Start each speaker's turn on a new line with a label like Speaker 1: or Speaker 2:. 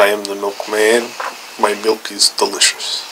Speaker 1: I am the milkman. My milk is delicious.